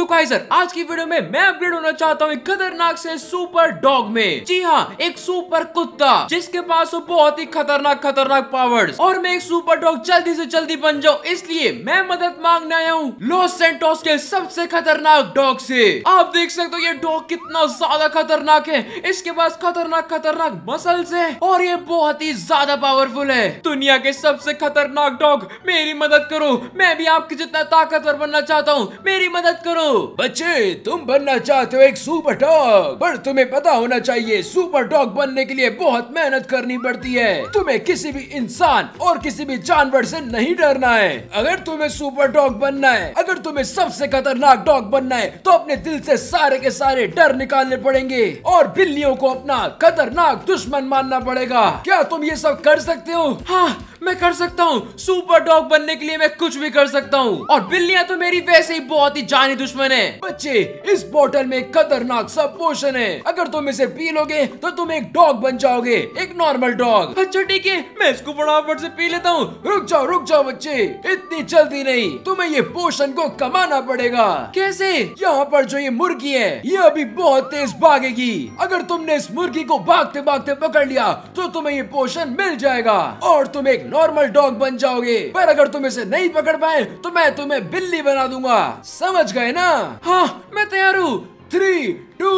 तो काइजर आज की वीडियो में मैं अपग्रेड होना चाहता हूँ खतरनाक से सुपर डॉग में। जी हाँ एक सुपर कुत्ता, जिसके पास हो बहुत ही खतरनाक खतरनाक पावर्स और मैं एक सुपर डॉग जल्दी से जल्दी बन जाऊँ, इसलिए मैं मदद मांगने आया हूँ लॉस सेंटोस के सबसे खतरनाक डॉग से। आप देख सकते हो ये डॉग कितना ज़्यादा खतरनाक है। इसके पास खतरनाक खतरनाक मसल्स है और ये बहुत ही ज़्यादा पावरफुल है। दुनिया के सबसे खतरनाक डॉग मेरी मदद करो। मैं भी आपके जितना ताकतवर बनना चाहता हूँ, मेरी मदद करो। बच्चे, तुम बनना चाहते हो एक सुपर डॉग पर तुम्हें पता होना चाहिए सुपर डॉग बनने के लिए बहुत मेहनत करनी पड़ती है। तुम्हें किसी भी इंसान और किसी भी जानवर से नहीं डरना है। अगर तुम्हें सुपर डॉग बनना है, अगर तुम्हें सबसे खतरनाक डॉग बनना है तो अपने दिल से सारे के सारे डर निकालने पड़ेंगे। और बिल्लियों को अपना खतरनाक दुश्मन मानना पड़ेगा। क्या तुम ये सब कर सकते हो? हाँ मैं कर सकता हूँ। सुपर डॉग बनने के लिए मैं कुछ भी कर सकता हूँ। और बिल्लियाँ तो मेरी वैसे ही बहुत ही जानी दुश्मन है। बच्चे, इस बोतल में खतरनाक सब पोषण है। अगर तुम इसे पी लोगे तो तुम एक डॉग बन जाओगे। एक नॉर्मल डॉग अच्छा ठीक है। मैं इसको फटाफट से पी लेता हूँ। रुक जाओ रुक जाओ बच्चे। इतनी जल्दी नहीं। तुम्हें ये पोषण को कमाना पड़ेगा। कैसे? यहाँ पर जो ये मुर्गी है, ये अभी बहुत तेज भागेगी। अगर तुमने इस मुर्गी को भागते भागते पकड़ लिया तो तुम्हें ये पोषण मिल जाएगा। और तुम एक नॉर्मल डॉग बन जाओगे। पर अगर तुम इसे नहीं पकड़ पाए तो मैं तुम्हें बिल्ली बना दूँगा। समझ गए ना? हाँ मैं तैयार हूँ। Three two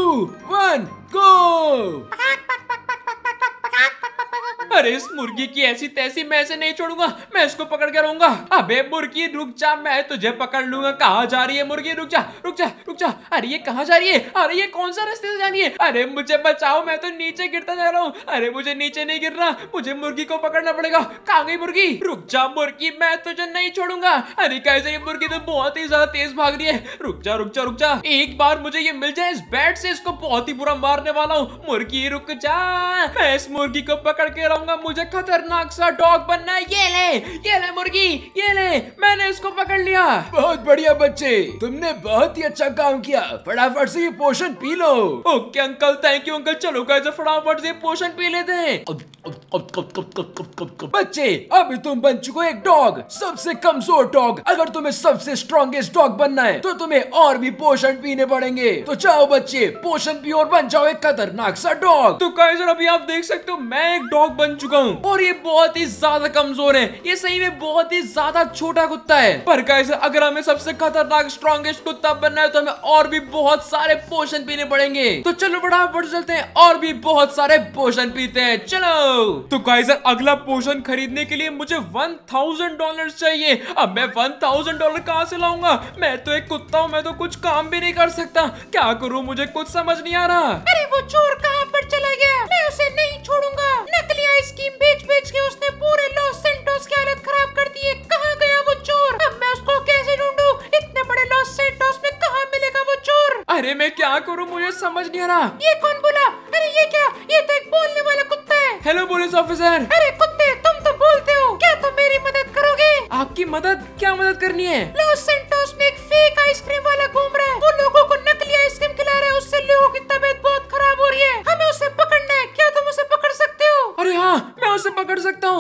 one go. अरे, इस मुर्गी की ऐसी तैसी मैं इसे नहीं छोड़ूँगा, मैं इसको पकड़ के रहूँगा। अबे, मुर्गी, रुक जा, मैं तुझे पकड़ लूँगा। कहाँ जा रही है मुर्गी? रुक जा रुक जा रुक जा। अरे, ये कहाँ जा रही है? अरे, ये कौन सा रास्ते से जानी है? अरे, मुझे बचाओ, मैं तो नीचे गिरता जा रहा हूँ। अरे, मुझे नीचे नहीं गिरना, मुझे मुर्गी को पकड़ना पड़ेगा। कहाँ गई मुर्गी? रुक जा, मुर्गी, मैं तुझे नहीं छोड़ूँगा। अरे, कैसे ये मुर्गी तो बहुत ही ज़्यादा तेज भाग रही है? रुक जा रुक जा रुक जा। एक बार मुझे ये मिल जाए इस बैट से, इसको बहुत ही बुरा मारने वाला हूँ। मुर्गी रुक जा। मैं इस मुर्गी को पकड़ के रहूँगा। मुझे खतरनाक सा डॉग बनना है। ये ले ये ले मुर्गी ये ले। मैंने इसको पकड़ लिया। बहुत बढ़िया बच्चे। तुमने बहुत ही अच्छा काम किया। फटाफट से ये पोषण पी लो। Okay uncle thank you uncle. चलो कैसे फटाफट से पोषण पी लेते हैं। बच्चे अभी तुम बन चुके हो एक डॉग। सबसे कमज़ोर डॉग। अगर तुम्हें सबसे स्ट्रॉन्गेस्ट डॉग बनना है तो तुम्हें और भी पोषण पीने पड़ेंगे। तो चाहो बच्चे पोषण पी और बन जाओ एक खतरनाक सा डॉग तो सर अभी आप देख सकते हो मैं एक डॉग बन चुका हूँ। और ये बहुत ही ज़्यादा कमज़ोर है। ये सही में बहुत ही ज़्यादा छोटा कुत्ता है। पर कैसे अगर हमें सबसे खतरनाक स्ट्रॉन्गेस्ट कुत्ता बनना है तो हमें और भी बहुत सारे पोषण पीने पड़ेंगे। तो चलो फटाफट चलते हैं और भी बहुत सारे पोषण पीते हैं। चलो। तो काइजर अगला पोषण खरीदने के लिए मुझे वन थाउज़ेंड डॉलर चाहिए। अब मैं वन थाउज़ेंड डॉलर कहाँ से लाऊँगा? मैं तो एक कुत्ता हूँ मैं तो कुछ काम भी नहीं कर सकता। क्या करूँ मुझे कुछ समझ नहीं आ रहा। अरे वो चोर कहाँ पर चला गया? मैं उसे नहीं छोड़ूँगा। नकली आइसक्रीम बेच बेच के उसने पूरे लॉस सेंटोस की हालत खराब कर दी है। कहाँ गया वो चोर? अब मैं उसको कैसे ढूंढूं? इतने बड़े लॉस सेंटोस में कहाँ मिलेगा वो चोर? अरे मैं क्या करूँ? मुझे समझ नहीं आ रहा। ये कौन बोला? अरे ये क्या? ये तो एक बोलने वाला कुत्ता है। हेलो पुलिस ऑफिसर अरे कुत्ते तुम तो बोलते हो। क्या तुम मेरी मदद करोगे? आपकी मदद? क्या मदद करनी है? लॉस सेंटोस में एक फेक आइसक्रीम वाला घूम रहा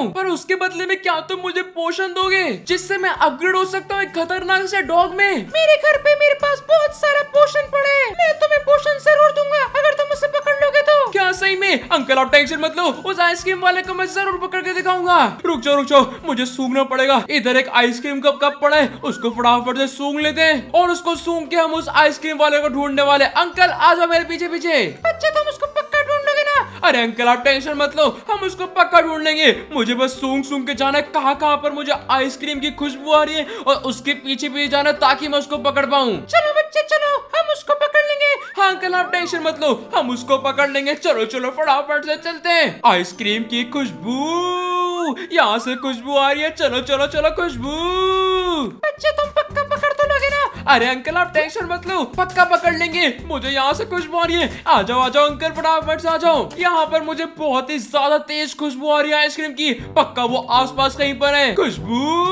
हूँ। पर उसके बदले में क्या तुम मुझे पोषण दोगे जिससे मैं अपग्रेड हो सकता हूँ एक खतरनाक से डॉग में? मेरे घर पे मेरे पास बहुत सारा पोषण पड़ा है। मैं तुम्हें पोषण ज़रूर दूँगा अगर तुम उसे पकड़ लोगे तो। क्या सही में? अंकल आप टेंशन मत लो। उस आइसक्रीम वाले को मैं ज़रूर पकड़ के दिखाऊँगा। रुक जाओ रुक जाओ। मुझे सूंघना पड़ेगा। इधर एक आइसक्रीम का कप पड़ा है। उसको फटाफट से सूंघ लेते हैं। और उसको सूंघ के हम उस आइसक्रीम वाले को ढूँढने वाले अंकल आ जाओ मेरे पीछे पीछे बच्चे तुम अरे अंकल, आप टेंशन मत लो, हम उसको पक्का ढूंढ लेंगे मुझे बस सूंघ सूंघ के जाना है, कहाँ कहाँ पर मुझे आइसक्रीम की खुशबू आ रही है, और उसके पीछे पीछे जाना ताकि मैं उसको पकड़ पाऊँ। चलो बच्चे, चलो, हम उसको पकड़ लेंगे। हाँ अंकल, आप टेंशन मत लो, हम उसको पकड़ लेंगे। चलो चलो, फटाफट से चलते हैं। आइसक्रीम की खुशबू, यहाँ से खुशबू आ रही है। चलो चलो चलो, खुशबू। बच्चे, तुम पक्का पकड़ अरे अंकल आप टेंशन मत लो पक्का पकड़ लेंगे। मुझे यहाँ से खुशबू आ रही है। आ जाओ आ जाओ अंकल फटाफट से आ जाओ। यहाँ पर मुझे बहुत ही ज़्यादा तेज खुशबू आ रही है आइसक्रीम की। पक्का वो आसपास कहीं पर है। खुशबू!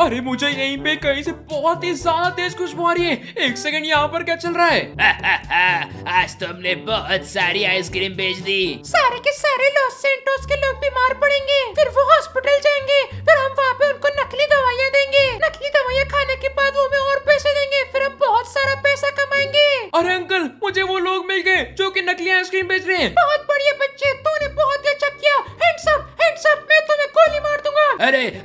अरे मुझे यहीं पे कहीं से बहुत ही ज़्यादा तेज खुशबू आ रही है। एक सेकंड यहाँ पर क्या चल रहा है? आज तुमने बहुत सारी आइसक्रीम बेच दी। सारे के सारे लॉस सेंटोस के लोग बीमार पड़ेंगे। फिर वो हॉस्पिटल जाएँगे। फिर हम वहाँ पे उनको नकली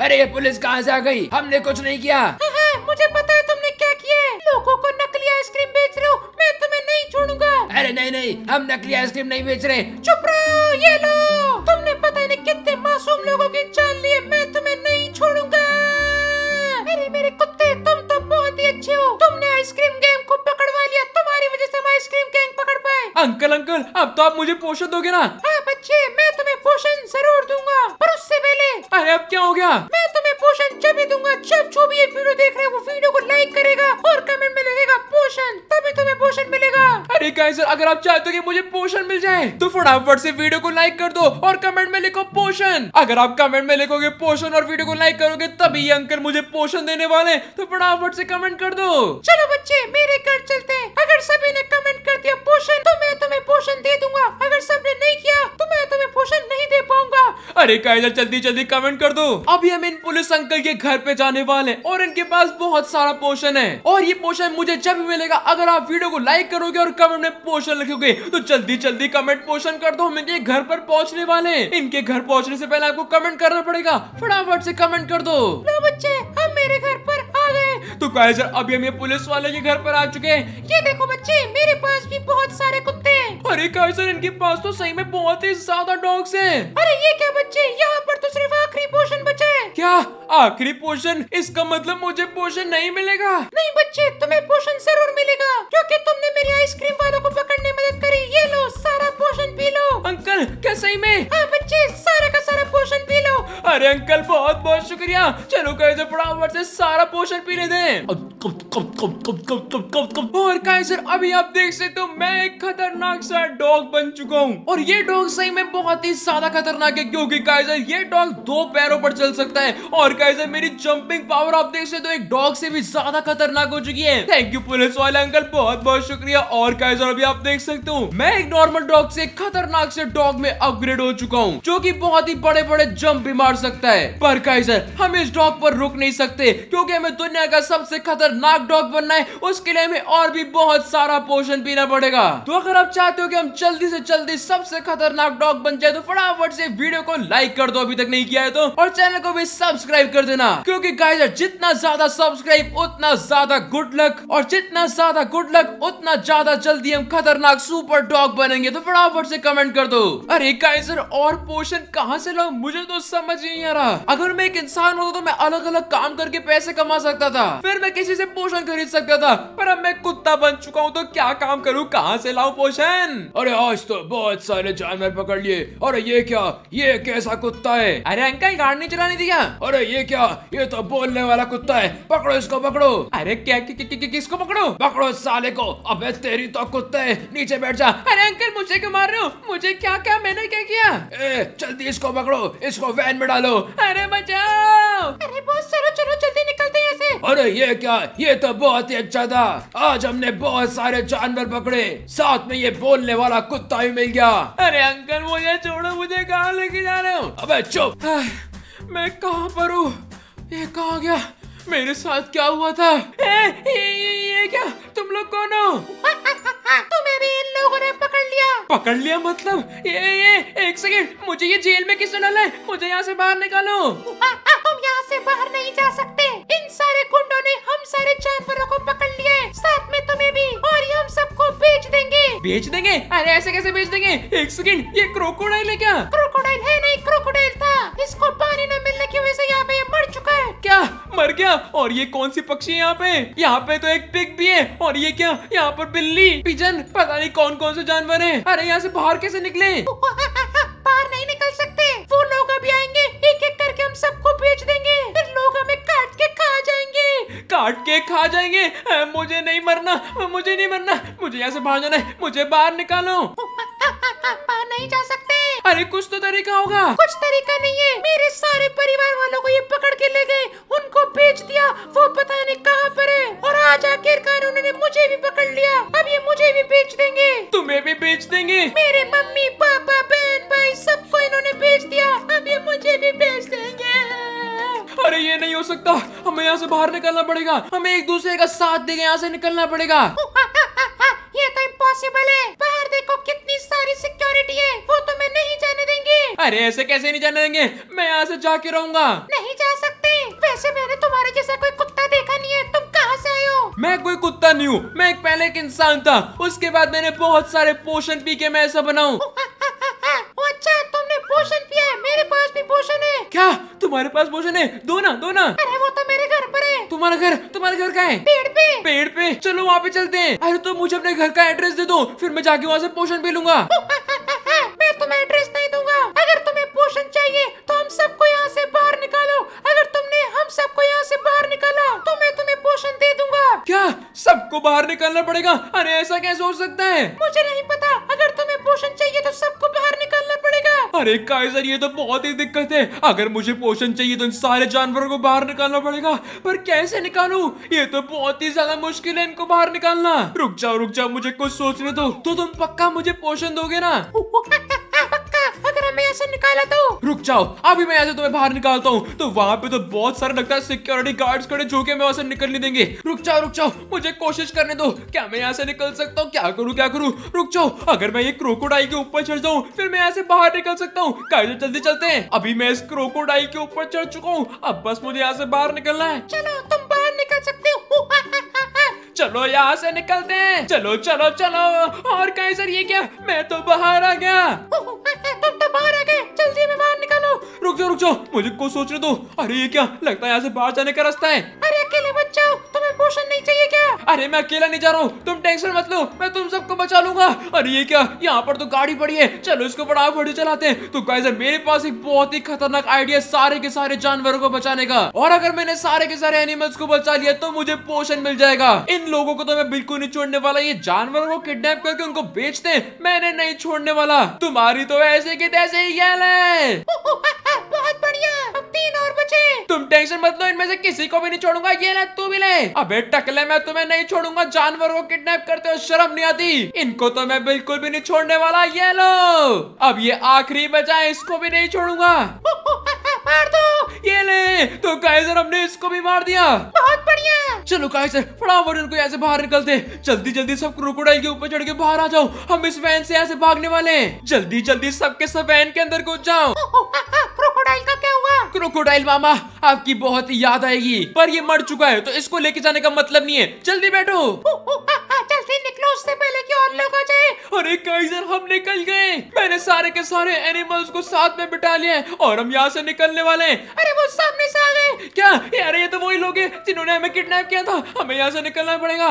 अरे ये पुलिस कहाँ से आ गई? हमने कुछ नहीं किया। हाँ, मुझे पता है तुमने क्या किया है। लोगों को नकली आइसक्रीम बेच रहे हो। मैं तुम्हें नहीं छोड़ूँगा। अरे नहीं नहीं हम नकली आइसक्रीम नहीं बेच रहे। चुप रहो ये लो। तुमने पता नहीं कितने मासूम लोगों की जान लिए मैं तुम्हें नहीं छोड़ूँगा। अरे मेरे कुत्ते तुम तो बहुत ही अच्छे हो। तुमने आइसक्रीम गैंग को पकड़वा लिया। तुम्हारी वजह से हम आइसक्रीम गैंग पकड़ पाए। अंकल अंकल अब तो आप मुझे पोषण दोगे ना? कैसर अगर आप चाहते हो कि मुझे पोषण मिल जाए तो फटाफट से वीडियो को लाइक कर दो और कमेंट में लिखो पोषण। अगर आप कमेंट में लिखोगे पोषण और वीडियो को लाइक करोगे तभी ये अंकल मुझे पोषण देने वाले तो फटाफट से कमेंट कर दो। चलो बच्चे मेरे घर चलते हैं। अगर सभी ने कमेंट कर दिया पोषण तो मैं तुम्हें पोषण दे दूँगा। अगर सबने नहीं किया तो मैं तुम्हें पोषण नहीं दे पाऊँगा। अरे काइजर जल्दी जल्दी कमेंट कर दो। अभी हम इन पुलिस अंकल के घर पे जाने वाले हैं और इनके पास बहुत सारा पोषण है। और ये पोषण मुझे जब मिलेगा अगर आप वीडियो को लाइक करोगे और कमेंट में पोषण लिखोगे तो जल्दी जल्दी कमेंट पोषण कर दो। हम इनके घर पर पहुँचने वाले हैं। इनके घर पहुँचने से पहले आपको कमेंट करना पड़ेगा। फटाफट से कमेंट कर दो। बच्चे, हम मेरे घर पर तो काइजर अभी हम ये पुलिस वाले के घर पर आ चुके हैं। ये देखो बच्चे मेरे पास भी बहुत सारे कुत्ते हैं। अरे काइजर इनके पास तो सही में बहुत ही ज़्यादा डॉग्स हैं। अरे ये क्या बच्चे यहाँ पर तो सिर्फ़ आखिरी पोषण बचा है। क्या? आखिरी पोषण? इसका मतलब मुझे पोषण नहीं मिलेगा। नहीं बच्चे तुम्हें पोषण ज़रूर मिलेगा क्योंकि तुमने मेरी आइसक्रीम वालों को पकड़ने में मदद करी। ये लो सारा पोषण पी लो। अंकल क्या सही में? हाँ बच्चे सारा का सारा पोषण पी लो। अरे अंकल बहुत बहुत शुक्रिया। चलो कैसे फटाफट से सारा पोषण पी पीने दें। और कैसर अभी आप देख सकते हो, मैं एक खतरनाक सा डॉग बन चुका हूँ। और ये डॉग सही में बहुत ही ज़्यादा खतरनाक है, क्योंकि कैसर ये डॉग दो पैरों पर चल सकता है। और कैसर मेरी जंपिंग पावर आप देख सकते हो, एक डॉग से भी ज़्यादा खतरनाक हो चुकी है। थैंक यू पुलिस वाले अंकल, बहुत बहुत शुक्रिया। और कैसर अभी आप देख सकते हो, मैं एक नॉर्मल डॉग से, खतरनाक से डॉग में अपग्रेड हो चुका हूँ, जो की बहुत ही बड़े बड़े जंप भी मार सकता है। पर काइजर हम इस डॉग पर रुक नहीं सकते, क्योंकि हमें दुनिया का सबसे खतरनाक डॉग बनना है, उसके लिए हमें और भी बहुत सारा पोषण पीना पड़ेगा। तो अगर आप चाहते हो कि हम जल्दी से जल्दी सबसे खतरनाक डॉग बन जाए तो फटाफट से वीडियो को लाइक कर दो, अभी तक नहीं किया है तो और चैनल को भी सब्सक्राइब कर देना, क्योंकि गाइजर जितना ज़्यादा सब्सक्राइब उतना ज़्यादा गुड लक और जितना ज़्यादा गुड लक उतना ज़्यादा जल्दी हम खतरनाक सुपर डॉग बनेंगे तो फटाफट से कमेंट कर दो। अरे गाइजर और पोषण कहाँ से लाऊं? मुझे तो समझ नहीं आ रहा। अगर मैं एक इंसान होता तो मैं अलग अलग काम करके पैसे कमा सकता था। फिर मैं किसी से पोषण खरीद सकता था पर अब मैं कुत्ता बन चुका हूँ तो क्या काम करूँ? कहाँ से लाऊ पोषण? अरे आज तो बहुत सारे जानवर पकड़ लिए। अरे ये क्या? ये कैसा कुत्ता है? अरे अंकल गाड़ी नहीं चलाने दिया। अरे ये क्या? ये तो बोलने वाला कुत्ता है। पकड़ो इसको पकड़ो। अरे क्या कि, कि, कि, कि, किसको पकड़ो? पकड़ो साले को। अबे तेरी तो कुत्ता है। नीचे बैठ जा। अरे अंकल मुझे क्यों मार रहे हो? मुझे क्या क्या मैंने क्या किया? ए जल्दी इसको पकड़ो। इसको वैन में डालो। अरे बचाओ! अरे बॉस चलो चलो जल्दी निकलते हैं अरे ये क्या? ये तो बहुत ही अच्छा था। आज हमने बहुत सारे जानवर पकड़े। साथ में ये बोलने वाला कुत्ता भी मिल गया। अरे अंकल मुझे छोड़ो मुझे कहाँ लेके जा रहे हो? अबे चुप। मैं कहाँ पर हूँ? ये कहाँ गया? मेरे साथ क्या हुआ था? ए, ये, ये, ये क्या? तुम लोग कौन हो? तुम्हें भी इन लोगों ने पकड़ लिया। पकड़ लिया मतलब? ये ये एक सेकंड मुझे ये जेल में किसने डाला है? मुझे यहाँ से बाहर निकालो। हम यहाँ से बाहर नहीं जा सकते। इन सारे गुंडों ने हम सारे जानवरों को पकड़ लिया है साथ में तुम्हें भी और ये हम सबको बेच देंगे। बेच देंगे? अरे ऐसे कैसे बेच देंगे? एक सेकंड ये क्रोकोडाइल है क्या? क्रोकोडाइल है नहीं क्रोकोडाइल था। इसको पानी न मिलने की वजह से यहाँ पे ये मर चुका है। क्या? मर गया? और ये कौन सी पक्षी है यहाँ पे? यहाँ पे तो एक पिग भी है। और ये क्या? यहाँ पर बिल्ली पिजन पता नहीं कौन कौन से जानवर है। अरे यहाँ से बाहर कैसे निकले? बाहर नहीं निकल सकते। वो लोग अभी आएँगे। एक एक करके हम सबको बेच देंगे। फिर लोग हमें काट के खा जाएँगे। काट के खा जाएँगे? मुझे नहीं मरना। मुझे नहीं मरना। मुझे यहाँ से बाहर जाना है। मुझे बाहर निकालो। बाहर नहीं जा सकते। अरे कुछ तो तरीका होगा। कुछ तरीका नहीं है। मेरे सारे परिवार वालों को ये पकड़ के ले गए। उनको बेच दिया। वो पता नहीं कहाँ पर है। और आज आखिरकार उन्होंने मुझे भी पकड़ लिया। अब ये मुझे भी बेच देंगे। तुम्हें भी बेच देंगे। मेरे मम्मी पापा बहन भाई सबको इन्होंने बेच दिया। अब ये मुझे भी बेच देंगे। अरे ये नहीं हो सकता। हमें यहाँ से बाहर निकलना पड़ेगा। हमें एक दूसरे का साथ देके यहाँ से निकलना पड़ेगा। अरे ऐसे कैसे नहीं जाने देंगे? मैं यहाँ से जाके रहूँगा। नहीं जा सकते। वैसे मैंने तुम्हारे जैसा कोई कुत्ता देखा नहीं है। तुम कहाँ से आए हो? मैं कोई कुत्ता नहीं हूँ। मैं एक पहले एक इंसान था। उसके बाद मैंने बहुत सारे पोषण पी के मैं ऐसा बनाऊँ अच्छा तुमने पोषण पिया है। मेरे पास भी पोषण है। क्या? तुम्हारे पास पोषण है? दो ना दो ना। अरे वो तो मेरे घर पर है। तुम्हारा घर? तुम्हारा घर का है? पेड़ पे। पेड़ पे? चलो वहाँ पे चलते हैं। अरे तो मुझे अपने घर का एड्रेस दे दो। फिर मैं जाके वहाँ से पोषण पी लूँगा मैं तुम्हें एड्रेस नहीं दूँगा अगर तुम्हें पोषण चाहिए तो हम सबको यहाँ से बाहर निकालो अगर तुमने हम सबको यहाँ से बाहर निकाला तो मैं तुम्हें पोषण दे दूँगा क्या? सबको बाहर निकालना पड़ेगा। अरे ऐसा कैसे हो सकता है? मुझे नहीं पता। अगर तुम्हें पोषण चाहिए तो सबको बाहर निकालना पड़ेगा। अरे काइजर ये तो बहुत ही दिक्कत है। अगर मुझे पोषण चाहिए तो इन सारे जानवरों को बाहर निकालना पड़ेगा। पर कैसे निकालू? ये तो बहुत ही ज़्यादा मुश्किल है इनको बाहर निकालना। रुक जाओ रुक जाओ मुझे कुछ सोचने दो। तो तुम पक्का मुझे पोषण दोगे ना? हमें ऐसे निकाला तो। रुक जाओ अभी मैं ऐसे तुम्हें बाहर निकालता हूँ। तो वहाँ पे तो बहुत सारे लगता है सिक्योरिटी गार्ड्स खड़े जो कि मैं वहाँ से निकल नहीं देंगे। रुक जाओ रुक जाओ मुझे कोशिश करने दो। क्या मैं यहाँ से निकल सकता हूँ? क्या करूँ क्या करूँ? रुक जाओ अगर मैं ये क्रोकोडाइल के ऊपर चढ़ जाऊँ फिर मैं यहाँ से बाहर निकल सकता हूँ। कायदे जल्दी चलते हैं। अभी मैं इस क्रोकोडाइल के ऊपर चढ़ चुका हूँ। अब बस मुझे यहाँ से बाहर निकलना है। चलो तुम बाहर निकल सकते हो। चलो यहाँ से निकलते हैं। चलो चलो चलो और कहीं सर ये क्या? मैं तो बाहर आ गया। तो बाहर आ गए? जल्दी में बाहर निकालो। रुक जाओ रुक जाओ। मुझे कुछ सोचने दो। अरे, ये क्या? लगता है यहाँ से बाहर जाने का रास्ता है। अरे, मैं अकेला नहीं जा रहा हूँ। तुम टेंशन मत लो, मैं तुम सबको बचा लूँगा। अरे, ये क्या? यहाँ पर तो गाड़ी पड़ी है। चलो, इसको फटाफट चलाते हैं। तो गाइस मेरे पास एक बहुत ही खतरनाक आइडिया सारे के सारे जानवरों को बचाने का। और अगर मैंने सारे के सारे एनिमल्स को बचा लिया तो मुझे पोषण मिल जाएगा। इन लोगों को तो मैं बिल्कुल नहीं छोड़ने वाला। ये जानवरों को किडनैप करके उनको बेचते हैं। मैंने नहीं छोड़ने वाला। तुम्हारी तो ऐसे की तैसे ही है। बहुत अब तीन और बचे। तुम टेंशन मत लो इनमें से किसी को भी नहीं छोड़ूँगा। ये ले तू भी ले। अबे टकले मैं तुम्हें नहीं छोड़ूँगा। जानवर को किडनैप करते हो शर्म नहीं आती। इनको तो मैं बिल्कुल भी नहीं छोड़ने वाला ये लो। अब ये आखिरी बचा है इसको भी नहीं छोड़ूँगा। मार दो। ये ले तो काइजर हमने इसको भी मार दिया। बहुत बढ़िया। चलो काइजर फटाफट इनको यहाँ से बाहर निकलते जल्दी जल्दी सब क्रोकोडाइल के ऊपर चढ़ के बाहर आ जाओ। हम इस वैन से यहाँ से भागने वाले हैं। जल्दी जल्दी सबके सब वैन के अंदर घुस जाओ। क्रोकोडाइल का क्या हुआ? क्रोकोडाइल मामा आपकी बहुत याद आएगी। पर ये मर चुका है तो इसको लेके जाने का मतलब नहीं है। जल्दी बैठो। जल्दी निकलो उससे पहले कि और लोग आ जाए। अरे काइजर हम निकल गए। मैंने सारे के सारे एनिमल्स को साथ में बिठा लिया है और हम यहाँ से निकलने वाले हैं। अरे वो सामने से आ गए। क्या? यार ये तो वही लोग हैं जिन्होंने हमें किडनैप किया था। हमें यहाँ से निकलना पड़ेगा।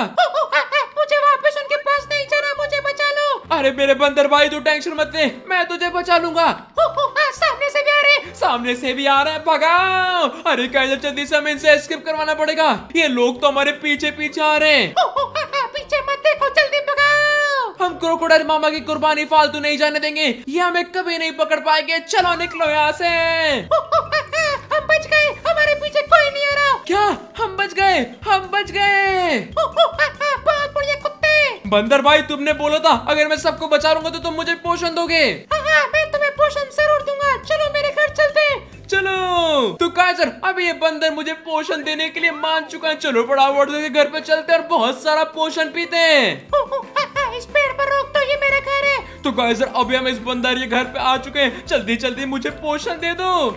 मुझे वापस उनके पास नहीं जाना। मुझे बचा लो। अरे मेरे बंदर भाई तू टेंशन मत ले। मैं तुझे बचा लूँगा। सामने से भी आ रहे। सामने से भी आ रहा है। भगाओ। अरे काइजर जल्दी से हमें इनसे स्किप करवाना पड़ेगा। ये लोग तो हमारे पीछे पीछे आ रहे हैं। पीछे मत देखो जल्दी हम क्रोकोडाइल मामा की कुर्बानी फालतू नहीं जाने देंगे। ये हमें कभी नहीं पकड़ पाएँगे। चलो निकलो यहाँ से। हम बच गए। हमारे पीछे कोई नहीं आ रहा। क्या? हम बच गए। हम बच गए। बहुत बढ़िया कुत्ते। बंदर भाई तुमने बोला था अगर मैं सबको बचा लूँगा तो तुम मुझे पोषण दोगे। मैं तुम्हें पोषण ज़रूर दूँगा। चलो मेरे घर चलते। चलो। तो काजर अभी ये बंदर मुझे पोषण देने के लिए मान चुका है। चलो फटाफट के घर पे चलते हैं और बहुत सारा पोषण पीते हैं। इस पेड़ पर रोक दो ये मेरा घर है। तो काजर अभी हम इस बंदर ये घर पे आ चुके हैं। जल्दी जल्दी मुझे पोषण दे दो।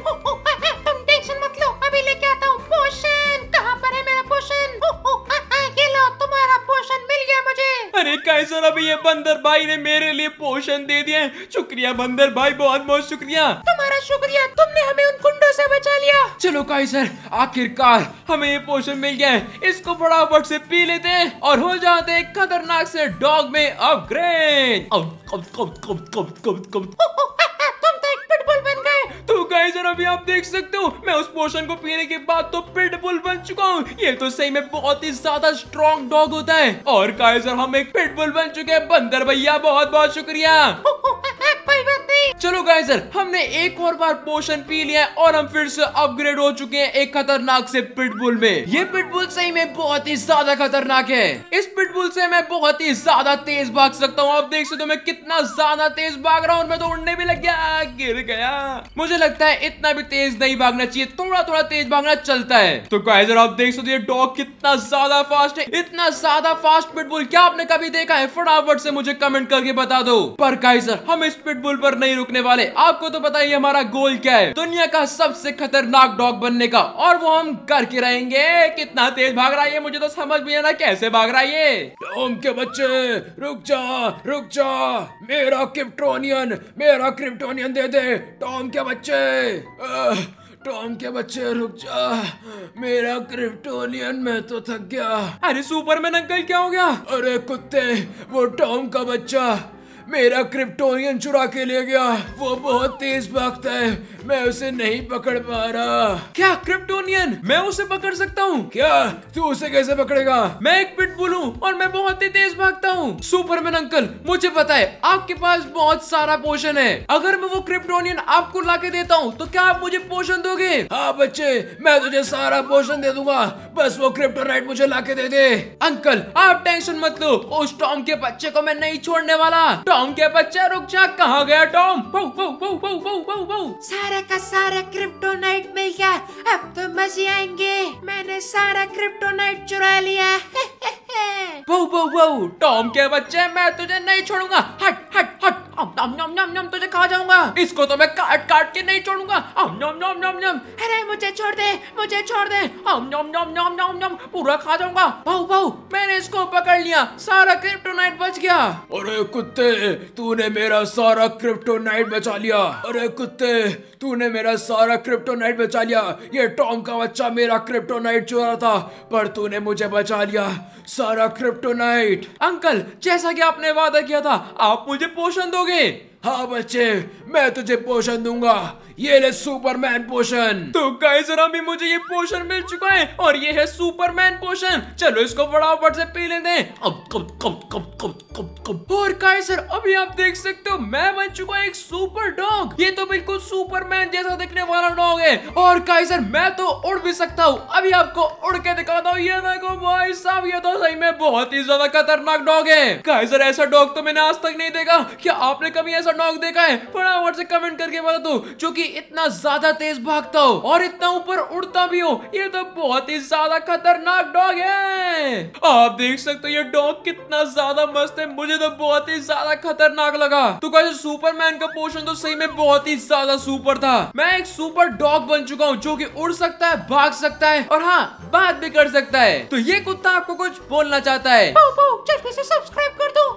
अरे और अभी ये बंदर भाई ने मेरे लिए पोषण दे दिए शुक्रिया बंदर भाई बहुत बहुत शुक्रिया। तुम्हारा शुक्रिया तुमने हमें उन कुंडों से बचा लिया। चलो काइजर आखिरकार हमें ये पोषण मिल गया है। इसको फटाफट से पी लेते हैं और हो जाते हैं खतरनाक से डॉग में अपग्रेड। गए और अभी आप देख सकते हो, मैं उस पोषण को पीने के बाद तो पिटबुल बन चुका हूँ। ये तो सही में बहुत ही ज़्यादा स्ट्रॉन्ग डॉग होता है। और गाइजर हम एक पिटबुल बन चुके हैं। बंदर भैया बहुत बहुत शुक्रिया नहीं चलो गाइजर हमने एक और बार पोषण पी लिया है और हम फिर से अपग्रेड हो चुके हैं एक खतरनाक से पिटबुल में। ये पिटबुल सही में बहुत ही ज़्यादा खतरनाक है। इस पिटबुल से मैं बहुत ही ज़्यादा तेज भाग सकता हूँ। आप देख सकते हो मैं कितना ज़्यादा तेज भाग रहा हूँ मैं तो उड़ने भी लग गया, गिर गया। मुझे लगता है इतना भी तेज नहीं भागना चाहिए थोड़ा थोड़ा तेज भागना चलता है। तो गाइजर आप देख सकते हो डॉग कितना ज़्यादा फास्ट है, इतना ज़्यादा फास्ट पिटबुल क्या आपने कभी देखा है? फटाफट से मुझे कमेंट करके बता दो। पर गाइजर हम इस पिटबुल पर नहीं रुकने वाले। आपको तो पता ही हमारा गोल क्या है। दुनिया का सबसे खतरनाक डॉग बनने का। और वो हम करके रहेंगे। कितना तेज भाग रहा है मुझे तो समझ भी नहीं आ कैसे भाग रहा है ये। टॉम के बच्चे रुक जा रुक जा। मेरा क्रिप्टोनियन मेरा क्रिप्टोनियन दे दे। टॉम के बच्चे टॉम के बच्चे रुक जा। मेरा क्रिप्टोनियन मैं तो थक गया। अरे सुपरमैन अंकल क्या हो गया? अरे कुत्ते वो टॉम का बच्चा। मेरा क्रिप्टोनियन चुरा के ले गया। वो बहुत तेज भागता है। मैं उसे नहीं पकड़ पा रहा। क्या क्रिप्टोनियन? मैं उसे पकड़ सकता हूँ? क्या? तू उसे कैसे पकड़ेगा? मैं एक पिटबुल हूँ और मैं बहुत ही तेज भागता हूँ। सुपरमैन अंकल मुझे पता है, आपके पास बहुत सारा पोषण है। अगर मैं वो क्रिप्टोनियन आपको ला के देता हूँ तो क्या आप मुझे पोषण दोगे? हाँ बच्चे, मैं तुझे सारा पोषण दे दूँगा। बस वो क्रिप्टोनाइट मुझे लाके दे दे। अंकल, आप टेंशन मत लो। उस टॉम के बच्चे को मैं नहीं छोड़ने वाला। टॉम के बच्चे रुक जा। कहाँ गया टॉम वो वो वो वो वो वो वो सारा का सारा क्रिप्टोनाइट मिल गया। अब तो मज़े आएँगे। मैंने सारा क्रिप्टोनाइट चुरा लिया। वो वो वो टॉम के बच्चे मैं तुझे नहीं छोड़ूँगा। हट हट हट। नम नम नम नम तुझे खा जाऊँगा। इसको तो मैं काट काट के नहीं छोड़ूँगा। अम, नम नम नम नम। अरे मुझे छोड़ दे मुझे छोड़ दे। अम, नम नम नम नम नम पूरा खा जाऊँगा। भाऊ भाऊ मैंने इसको पकड़ लिया। सारा क्रिप्टोनाइट बच गया। अरे कुत्ते तूने मेरा सारा क्रिप्टोनाइट बचा लिया। अरे कुत्ते, तूने मेरा सारा क्रिप्टोनाइट बचा लिया। ये टॉम का बच्चा मेरा क्रिप्टोनाइट चुरा था, पर तूने मुझे बचा लिया। सारा क्रिप्टोनाइट अंकल, जैसा कि आपने वादा किया था, आप मुझे पोषण दोगे। हाँ बच्चे, मैं तुझे पोषण दूँगा। ये ले सुपरमैन पोषण। तो गाइस अभी मुझे ये पोषण मिल चुका है और ये है सुपरमैन पोषण। चलो इसको फटाफट से पी लेते हैं। अब, कब कब कब कब कब कब। और गाइस सर अभी आप देख सकते हो, मैं बन चुका एक सुपर डॉग ये तो बिल्कुल सुपरमैन जैसा दिखने वाला डॉग है। और गाइस सर मैं तो उड़ भी सकता हूँ। अभी आपको उड़ के दिखाता हूँ। ये देखो भाई साहब, ये तो सही में बहुत ही ज़्यादा खतरनाक डॉग है। गाइस सर ऐसा डॉग तो मैंने आज तक नहीं देखा। क्या आपने कभी ऐसा डॉग देखा है? फटाफट से कमेंट करके बता दो जो कि इतना ज़्यादा तेज भागता हो और इतना ऊपर उड़ता भी हो ये तो बहुत ही ज़्यादा खतरनाक डॉग है। आप देख सकते हो ये डॉग कितना ज़्यादा मस्त है। मुझे तो बहुत ही ज़्यादा खतरनाक लगा। तो कैसे सुपरमैन का पोषण तो सही में बहुत ही ज़्यादा सुपर था। मैं एक सुपर डॉग बन चुका हूँ जो कि उड़ सकता है भाग सकता है और हाँ बात भी कर सकता है। तो ये कुत्ता आपको कुछ बोलना चाहता है। से सब्सक्राइब कर दो।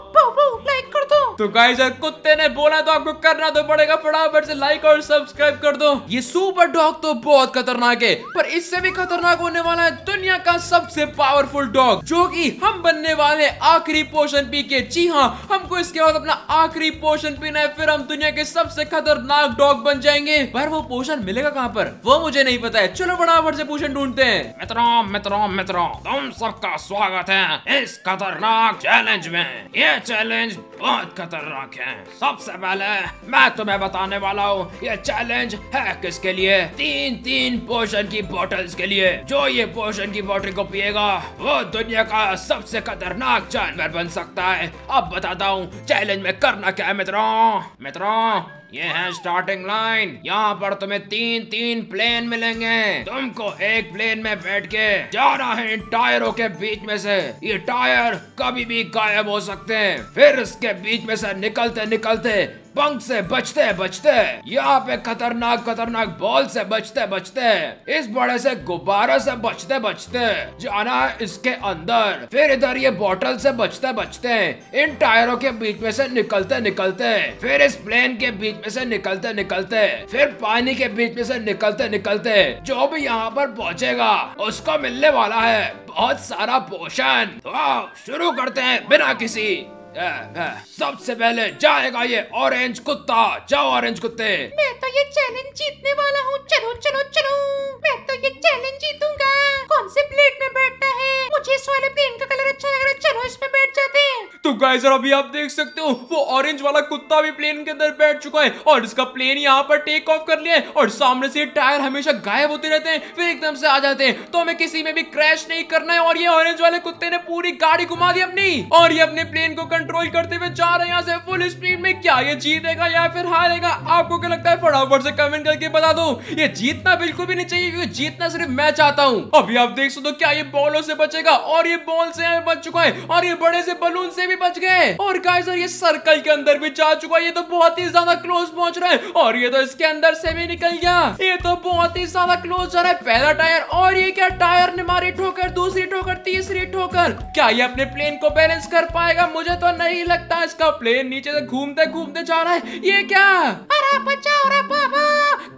लाइक कर दो। तो गाइस कुत्ते ने बोला तो आपको करना तो पड़ेगा, फटाफट से लाइक और सब्सक्राइब कर दो। ये सुपर डॉग तो बहुत खतरनाक है, पर इससे भी खतरनाक होने वाला है दुनिया का सबसे पावरफुल डॉग जो कि हम बनने वाले आखिरी पोषण पी के। जी हाँ हमको इसके बाद अपना आखिरी पोषण पीना है, फिर हम दुनिया के सबसे खतरनाक डॉग बन जाएँगे। पर वो पोषण मिलेगा कहाँ पर? वो मुझे नहीं पता है। चलो फटाफट से पोषण ढूंढते हैं। मित्रों मित्रों मित्रों, तुम सबका स्वागत है इस खतरनाक चैलेंज में। ये चैलेंज बहुत खतरनाक है। सबसे पहले मैं तुम्हें बताने वाला हूँ, ये चैलेंज है किसके लिए। तीन तीन पोषण की बॉटल्स के लिए। जो ये पोषण की बोतल को पिएगा, वो दुनिया का सबसे खतरनाक जानवर बन सकता है। अब बताता हूँ चैलेंज में करना क्या है मित्रों? मित्रों ये है स्टार्टिंग लाइन यहाँ पर तुम्हें तीन तीन प्लेन मिलेंगे। तुमको एक प्लेन में बैठ के जाना है इन टायरों के बीच में से। ये टायर कभी भी गायब हो सकते हैं। फिर इसके बीच में से निकलते निकलते पंख से बचते बचते। यहाँ पे खतरनाक खतरनाक बॉल से बचते बचते। इस बड़े से गुब्बारा से बचते बचते। जाना है इसके अंदर। फिर इधर ये बॉटल से बचते बचते। इन टायरों के बीच में से निकलते निकलते। फिर इस प्लेन के बीच में से निकलते निकलते। फिर पानी के बीच में से निकलते निकलते। जो भी यहाँ पर पहुँचेगा, उसको मिलने वाला है। बहुत सारा पोषण। तो शुरू करते हैं बिना किसी सबसे पहले जाएगा ये ऑरेंज कुत्ता। जाओ ऑरेंज कुत्ते। मैं तो ये चैलेंज जीतने वाला हूँ। चलो चलो चलो। मैं तो ये चैलेंज जीतूँगा। कौन से प्लेट में बैठना है? मुझे इस वाले प्लेन का कलर अच्छा लग रहा है। चलो इसमें बैठ जाते हैं। तो गाइस अभी आप देख सकते हो वो ऑरेंज वाला कुत्ता भी प्लेन के अंदर बैठ चुका है और इसका प्लेन यहाँ पर टेक ऑफ़ कर लिया है और सामने से टायर हमेशा गायब होते रहते हैं फिर एकदम से आ जाते हैं। तो हमें किसी में भी क्रैश नहीं करना है और ये ऑरेंज वाले कुत्ते ने पूरी गाड़ी घुमा दी अपनी। और ये अपने प्लेन को कंट्रोल करते हुए जा रहे हैं यहाँ से। फुल स्पीड में क्या ये जीतेगा या फिर हारेगा? आपको क्या लगता है? फटाफट से कमेंट करके बता दो। ये जीतना बिल्कुल भी नहीं चाहिए, क्योंकि जीतना सिर्फ़ मैं चाहता हूँ। अभी आप देख सकते क्या ये बॉलों से बचेगा। और ये बॉल से यहाँ बच चुका है। और ये बड़े से बलून से भी बच गए और गाइस ये सर्कल के अंदर भी जा चुका है। ये तो बहुत ही ज़्यादा क्लोज पहुँच रहा है। और ये तो इसके अंदर से भी निकल गया। ये तो बहुत ही ज़्यादा क्लोज जा रहा है। पहला टायर और ये क्या टायर ने मारी ठोकर, दूसरी ठोकर, तीसरी ठोकर। क्या ये अपने प्लेन को बैलेंस कर पाएगा? मुझे तो नहीं लगता इसका प्लेन नीचे से घूमते घूमते जा रहा है। ये क्या? अरे बचाओ रे बाबा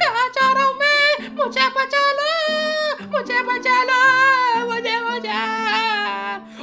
कहाँ जा रहा हूँ मैं? मुझे बचा लो मुझे बचा लो मुझे बचा।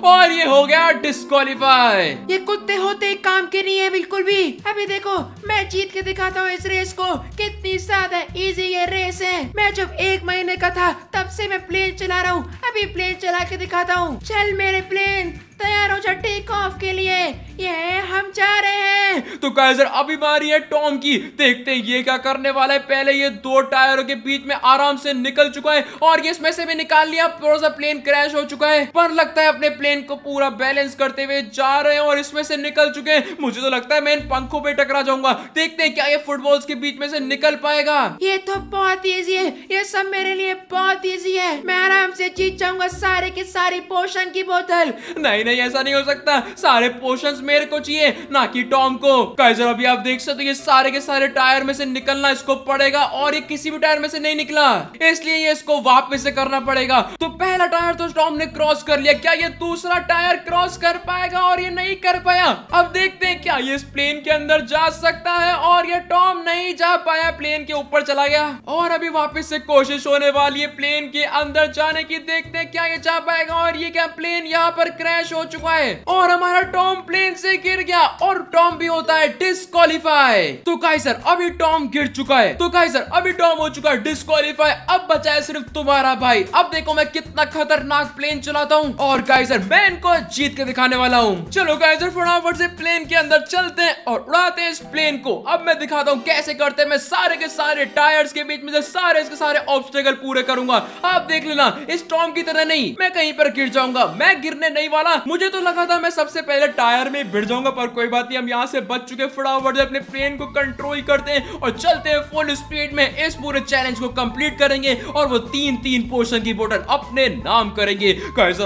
और ये हो गया डिस्कालीफाई ये कुत्ते होते काम के नहीं है बिल्कुल भी। अभी देखो मैं जीत के दिखाता हूँ इस रेस को। कितनी ज़्यादा इजी ये रेस है। मैं जब एक महीने का था तब से मैं प्लेन चला रहा हूँ। अभी प्लेन चला के दिखाता हूँ। चल मेरे प्लेन तैयार हो जा टेक ऑफ़ के लिए। ये हम जा रहे हैं। तो काइजर अभी बारी है टॉम की। देखते हैं ये क्या करने वाला है। पहले ये दो टायरों के बीच में आराम से निकल चुका है और ये इसमें से भी निकाल लिया। थोड़ा सा प्लेन क्रैश हो चुका है। पर लगता है अपने प्लेन को पूरा बैलेंस करते हुए जा रहे हैं और इसमें से निकल चुके हैं। मुझे तो लगता है मैं इन पंखों पे टकरा जाऊँगा। देखते हैं क्या ये फुटबॉल्स के बीच में से निकल पाएगा। ये तो बहुत ईजी है। ये सब मेरे लिए बहुत ईजी है। मैं आराम से जीत जाऊँगा सारे की सारी पोषण की बोतल। नहीं नहीं ऐसा नहीं हो सकता। सारे पोर्शंस मेरे को चाहिए, ना कि टॉम को। काइजर अभी आप देख सकते हो, ये सारे के सारे टायर में से निकलना इसको पड़ेगा और ये किसी भी टायर में से नहीं निकला। इसलिए ये इसको वापस से करना पड़ेगा। तो पहला टायर तो टॉम ने क्रॉस कर लिया। क्या ये दूसरा टायर क्रॉस कर पाएगा और ये नहीं कर पाया? अब देखते हैं क्या ये इस प्लेन के अंदर जा सकता है और ये टॉम नहीं जा पाया। प्लेन के ऊपर चला गया और अभी वापस से कोशिश होने वाली है प्लेन के अंदर जाने की। देखते हैं क्या ये जा पाएगा और ये क्या प्लेन यहाँ पर क्रैश हो चुका है? और हमारा टॉम प्लेन से गिर गया और टॉम भी होता है डिस्कालीफाई तो काइसर अभी टॉम गिर चुका है। तो काइसर अभी टॉम हो चुका है डिस्कालीफाई अब बचा है सिर्फ़ तुम्हारा भाई। अब देखो मैं कितना खतरनाक प्लेन चलाता हूँ। और काइसर मैं इनको जीत के दिखाने वाला हूँ। चलो काइसर फटाफट से प्लेन के अंदर चलते हैं और उड़ाते हैं इस प्लेन को। अब मैं दिखाता हूँ कैसे करते हैं। मैं सारे के सारे टायर्स के बीच में सारे के सारे ऑब्स्टेकल पूरे करूँगा। आप देख लेना, इस टॉम की तरह नहीं। मैं कहीं पर गिर जाऊँगा। मैं गिरने नहीं वाला। मुझे तो लगा था मैं सबसे पहले टायर में भिड़ जाऊँगा, पर कोई बात नहीं, हम यहाँ से बच चुके फटाफट से अपने प्लेन को कंट्रोल करते हैं और चलते हैं फुल स्पीड में। इस पूरे चैलेंज को कंप्लीट करेंगे और वो तीन तीन पोर्शन की बोतल अपने नाम करेंगे।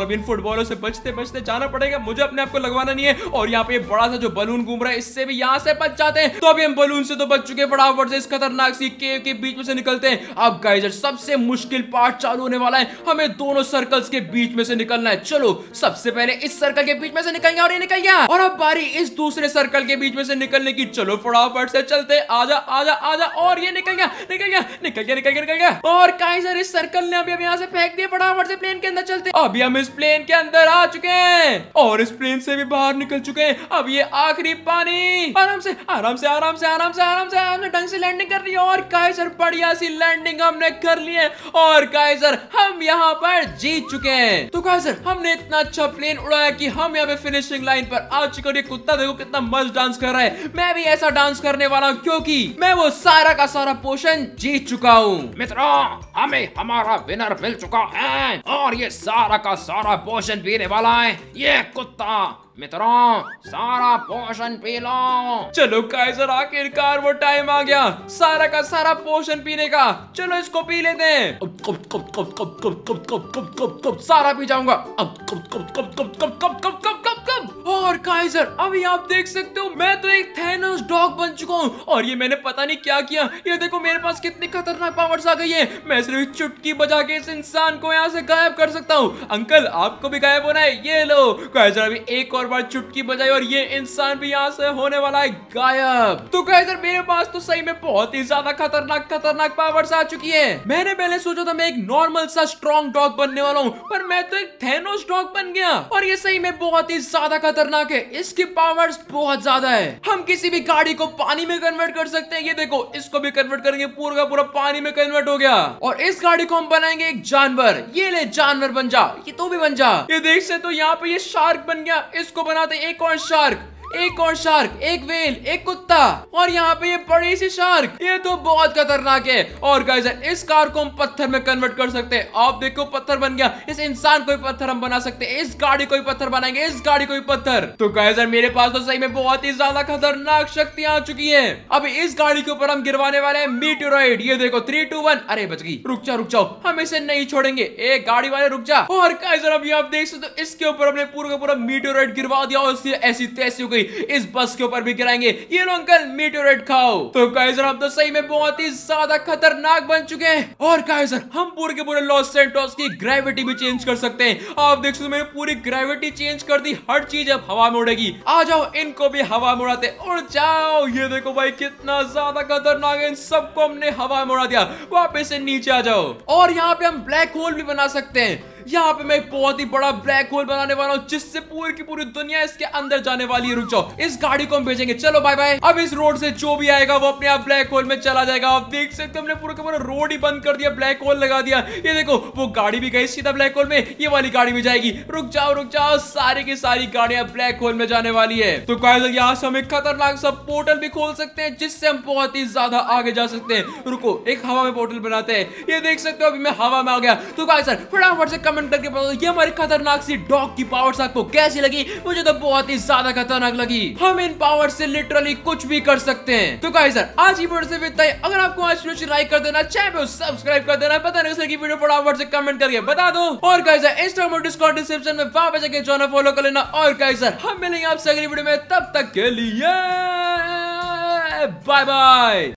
इन फुटबॉलों से बचते बचते जाना पड़ेगा। मुझे अपने आप को लगवाना नहीं है और यहाँ पे बड़ा सा जो बलून घूम रहा है, इससे भी यहाँ से बच जाते हैं। तो अभी हम बलून से तो बच चुके फटाफट से इस खतरनाक सी केव के बीच में से निकलते हैं। अब गाइजर सबसे मुश्किल पार्ट चालू होने वाला है। हमें दोनों सर्कल्स के बीच में से निकलना है। चलो, सबसे पहले इस सर्कल के बीच में से निकल गया और ये निकल गया। और अब बारी इस दूसरे सर्कल के बीच में से निकलने की, चलो फटाफट से चलते। आजा आजा आजा, और ये निकल गया निकल गया निकल गया निकल गया निकल गया। और काइजर इस सर्कल ने अभी यहाँ से फेंक दिया, फटाफट से प्लेन के अंदर चलते। अभी हम इस प्लेन के अंदर आ चुके हैं, और इस प्लेन से भी बाहर निकल चुके हैं। अब ये आखिरी पानी। आराम से आराम से आराम से आराम से आराम से आराम से ढंग से लैंडिंग कर रही है। और काइजर बढ़िया सी लैंडिंग हमने कर ली है। और काइजर हम यहाँ पर जीत चुके हैं। तो काइजर हमने इतना अच्छा प्लेन उड़ाया कि हम यहाँ पे फिनिशिंग लाइन पर आ चुके और ये कुत्ता देखो कितना मस्त डांस कर रहा है। मैं भी ऐसा डांस करने वाला हूँ क्योंकि मैं वो सारा का सारा पोषण जीत चुका हूँ। मित्रों, हमें हमारा विनर मिल चुका है और ये सारा का सारा पोषण पीने वाला है। ये कुत्ता मित्रों सारा पोषण पी लो चलो काइजर आखिरकार वो टाइम आ गया सारा का सारा पोषण पीने का चलो इसको पी लेते हैं अब कब कब कब कब कब कब कब कब कब कब सारा पी जाऊँगा अब कब कब कब कब कब कब कब कब कब कब और काइजर अभी आप देख सकते हो मैं तो एक थैनोस डॉग बन चुका हूँ और ये मैंने पता नहीं क्या किया ये देखो मेरे पास कितनी खतरनाक पावर्स आ गई है मैं सिर्फ़ चुटकी बजा के इस इंसान को यहाँ से गायब कर सकता हूँ अंकल आपको भी गायब होना है ये लो काइजर अभी एक और बार चुटकी बजाई और ये इंसान भी यहाँ से होने वाला है गायब। तो काइजर मेरे पास तो सही में बहुत ही ज़्यादा खतरनाक खतरनाक पावर्स आ चुकी है। मैंने पहले सोचा था मैं एक नॉर्मल सा स्ट्रॉन्ग डॉग बनने वाला हूँ, पर मैं तो एक थैनोस डॉग बन गया। और ये सही में बहुत ही ज़्यादा खतरनाक है। इसकी पावर्स बहुत ज़्यादा है। हम किसी भी गाड़ी को पानी में कन्वर्ट कर सकते हैं। ये देखो, इसको भी कन्वर्ट करेंगे, पूरा का पूरा पानी में कन्वर्ट हो गया। और इस गाड़ी को हम बनाएँगे एक जानवर। ये ले, जानवर बन जा। ये तो भी बन जा। ये देख सकते हो, यहाँ पे ये शार्क बन गया। इसको बनाते एक और शार्क। एक और शार्क एक वेल एक कुत्ता। और यहाँ पे ये बड़ी सी शार्क ये तो बहुत खतरनाक है। और गाइस इस कार को हम पत्थर में कन्वर्ट कर सकते हैं। आप देखो, पत्थर बन गया। इस इंसान को भी पत्थर हम बना सकते हैं। इस गाड़ी को भी पत्थर बनाएँगे। इस गाड़ी को भी पत्थर। तो गाइस मेरे पास तो सही में बहुत ही ज़्यादा खतरनाक शक्तियाँ आ चुकी है। अब इस गाड़ी के ऊपर हम गिरवाने वाले हैं मीटोराइड ये देखो थ्री टू वन अरे, बच गई। रुक जा रुक जाओ। हम इसे नहीं छोड़ेंगे। एक गाड़ी वाले, रुक जा। और गाइस अभी आप देख सकते हो, इसके ऊपर हमने पूरा का पूरा मीटोराइड गिरवा दिया और ऐसी तैसी हो गई इस बस के ऊपर भी गिराएँगे। ये लो अंकल मीटोरेट खाओ। तो काइजर हम तो सही में बहुत ही ज़्यादा खतरनाक बन चुके हैं। और काइजर हम पूरे के पूरे लॉस सेंटोस की ग्रेविटी भी चेंज कर सकते हैं। आप देख सकते मैंने पूरी ग्रेविटी चेंज कर दी, हर चीज़ अब हवा में उड़ेगी। आ जाओ, इनको भी हवा में उड़ाते उड़ जाओ, ये देखो भाई, कितना ज़्यादा खतरनाक है। इन सबको हमने हवा में उड़ा दिया। वापस से नीचे आ जाओ। और यहाँ पे हम ब्लैक होल भी बना सकते हैं। यहाँ पे मैं बहुत ही बड़ा ब्लैक होल बनाने वाला हूँ, जिससे पूरी की पूरी दुनिया इसके अंदर जाने वाली है। रुक जाओ, इस गाड़ी को हम भेजेंगे। चलो बाय बाय अब इस रोड से जो भी आएगा, वो अपने आप ब्लैक होल में चला जाएगा। आप देख सकते हमने पूरा का पूरा रोड ही बंद कर दिया ब्लैक होल लगा दिया। ये देखो, वो गाड़ी भी गई सीधा ब्लैक होल में, ये वाली गाड़ी भी जाएगी। रुक जाओ रुक जाओ, सारी की सारी गाड़ियाँ ब्लैक होल में जाने वाली है। तो यहाँ से हम एक खतरनाक सा पोर्टल भी खोल सकते हैं, जिससे हम बहुत ही ज़्यादा आगे जा सकते हैं। रुको, एक हवा में पोर्टल बनाते हैं। ये देख सकते हो, अभी मैं हवा में आ गया। तो सर फटाफट से करके बताओ, ये हमारी खतरनाक सी डॉग की पावर्स आपको कैसी लगी? मुझे तो बहुत ही ज़्यादा खतरनाक लगी। हम इन पावर से लिटरली कुछ भी कर सकते हैं। तो गाइस सर आज की वीडियो से इतना ही। अगर आपको आज वीडियो लाइक कर देना, चैनल सब्सक्राइब कर देना। पता नहीं की वीडियो फटाफट से कमेंट करके बता दो। और गाइस इंस्टाग्राम और डिस्कॉर्ड डिस्क्रिप्शन में वहाँ पे जाके जो फॉलो कर लेना। और गाइस सर हम मिलेंगे आपसे अगली वीडियो में। तब तक के लिए बाय बाय